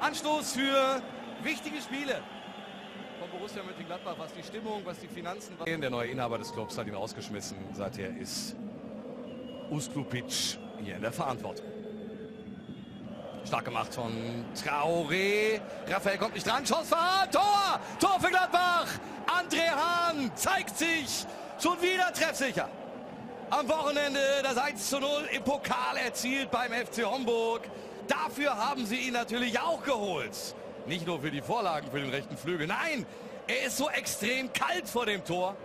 Anstoß für wichtige Spiele von Borussia Mönchengladbach, was die Stimmung, was die Finanzen. Der neue Inhaber des Clubs hat ihn rausgeschmissen. Seither ist Usklupic hier in der Verantwortung. Stark gemacht von Traoré. Raphael kommt nicht dran. Für Tor! Tor für Gladbach! André Hahn zeigt sich schon wieder treffsicher. Am Wochenende das 1 zu 0 im Pokal erzielt beim FC Homburg. Dafür haben sie ihn natürlich auch geholt. Nicht nur für die Vorlagen für den rechten Flügel. Nein, er ist so extrem kalt vor dem Tor.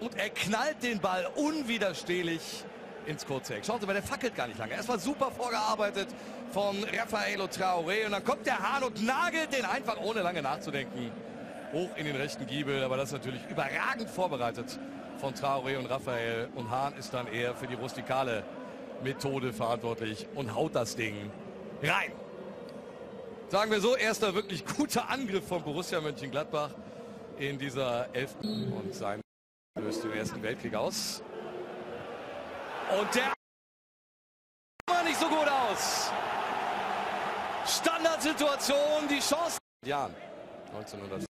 Und er knallt den Ball unwiderstehlich ins kurze Eck. Schaut mal, der fackelt gar nicht lange. Erstmal super vorgearbeitet von Rafaelo Traoré. Und dann kommt der Hahn und nagelt den einfach ohne lange nachzudenken hoch in den rechten Giebel. Aber das ist natürlich überragend vorbereitet von Traoré und Raphael. Und Hahn ist dann eher für die rustikale Methode verantwortlich und haut das Ding rein. Sagen wir so, erster wirklich guter Angriff von Borussia Mönchengladbach in dieser elften und sein löst den ersten Weltkrieg aus. Und der war nicht so gut aus. Standardsituation, die Chance. Ja, 1900.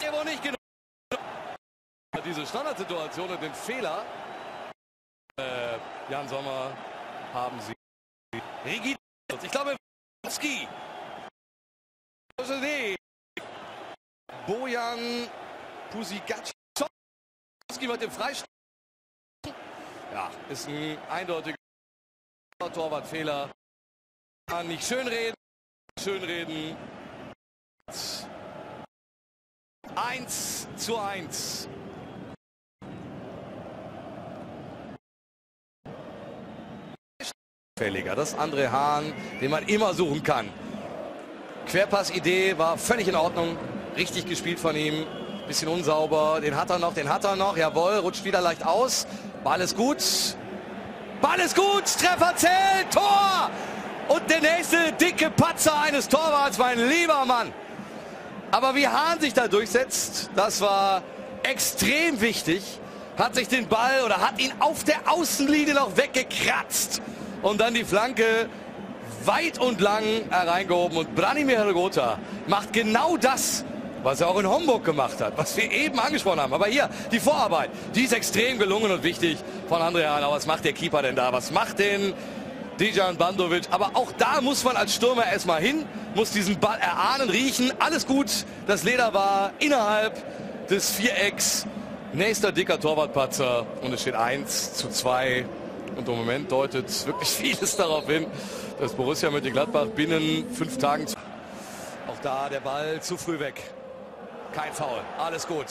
Der wohl nicht genug. Diese Standardsituation und den Fehler. Äh, Jan Sommer haben sie. Rigid. Ich glaube, Ski. Bojan Pusigac. mit dem Freistoß. Ja, ist ein eindeutiger Torwartfehler. Kann nicht schönreden. Schönreden. 1 zu 1. Fälliger, das andere Hahn, den man immer suchen kann. Querpass-Idee war völlig in Ordnung. Richtig gespielt von ihm. Bisschen unsauber. Den hat er noch, den hat er noch. Jawohl, rutscht wieder leicht aus. Ball ist gut. Ball ist gut. Treffer zählt. Tor. Und der nächste dicke Patzer eines Torwarts, mein lieber Mann. Aber wie Hahn sich da durchsetzt, das war extrem wichtig. Hat sich den Ball oder hat ihn auf der Außenlinie noch weggekratzt. Und dann die Flanke weit und lang hereingehoben. Und Branimir Hrgota macht genau das, was er auch in Homburg gemacht hat, was wir eben angesprochen haben. Aber hier, die Vorarbeit, die ist extrem gelungen und wichtig von Andrea. Aber was macht der Keeper denn da? Was macht denn Dijan Bandovic? Aber auch da muss man als Stürmer erstmal hin, muss diesen Ball erahnen, riechen. Alles gut. Das Leder war innerhalb des Vierecks. Nächster dicker Torwartpatzer und es steht 1 zu 2. Und im Moment deutet wirklich vieles darauf hin, dass Borussia Mönchengladbach binnen fünf Tagen... Auch da der Ball zu früh weg. Kein Foul. Alles gut.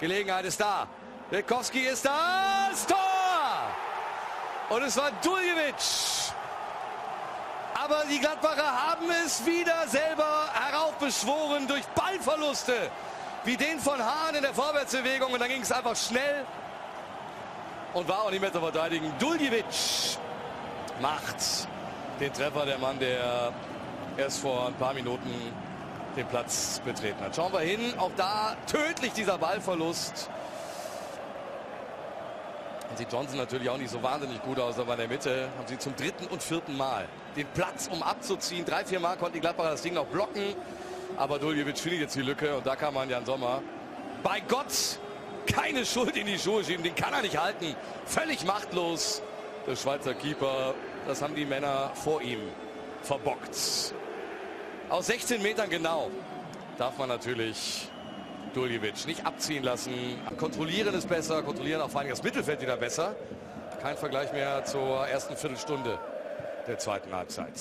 Gelegenheit ist da. Lekowski ist da. Das Tor! Und es war Duljevic. Aber die Gladbacher haben es wieder selber heraufbeschworen durch Ballverluste. Wie den von Hahn in der Vorwärtsbewegung. Und dann ging es einfach schnell. Und war auch nicht mehr zu verteidigen. Duljevic macht den Treffer. Der Mann, der erst vor ein paar Minuten den Platz betreten hat. Schauen wir hin, auch da tödlich dieser Ballverlust. Dann sieht Johnson natürlich auch nicht so wahnsinnig gut aus, aber in der Mitte haben sie zum dritten und vierten Mal den Platz, um abzuziehen. Drei, vier Mal konnten die Gladbacher das Ding noch blocken, aber Duljevic findet jetzt die Lücke und da kann man Jan Sommer bei Gott keine Schuld in die Schuhe schieben. Den kann er nicht halten. Völlig machtlos. Der Schweizer Keeper, das haben die Männer vor ihm verbockt. Aus 16 Metern genau darf man natürlich Duljevic nicht abziehen lassen. Kontrollieren ist besser, kontrollieren auch vor allem das Mittelfeld wieder besser. Kein Vergleich mehr zur ersten Viertelstunde der zweiten Halbzeit.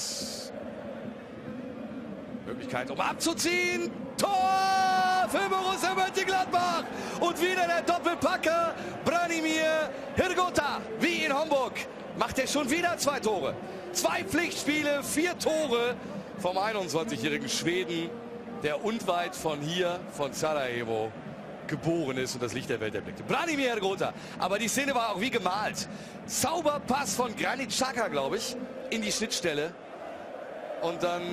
Möglichkeit, um abzuziehen. Tor für Borussia Mönchengladbach. Und wieder der Doppelpacker Branimir Hirgota, wie in Homburg. Macht er schon wieder zwei Tore. Zwei Pflichtspiele, vier Tore vom 21-jährigen Schweden, der unweit von hier, von Sarajevo, geboren ist und das Licht der Welt erblickte. Branimir Ergota. Aber die Szene war auch wie gemalt. Zauberpass von Granit Xhaka, glaube ich, in die Schnittstelle. Und dann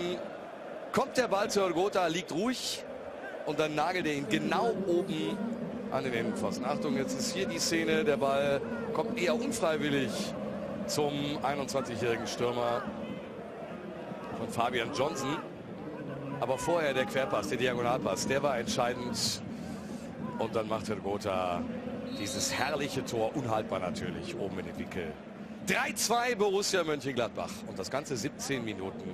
kommt der Ball zu Ergota, liegt ruhig und dann nagelt er ihn genau oben an den Innenpfosten. Achtung, jetzt ist hier die Szene. Der Ball kommt eher unfreiwillig zum 21-jährigen Stürmer von Fabian Johnson. Aber vorher der Querpass, der Diagonalpass, der war entscheidend. Und dann macht Herr Gotha dieses herrliche Tor, unhaltbar natürlich, oben in den Winkel. 3-2 Borussia Mönchengladbach. Und das Ganze 17 Minuten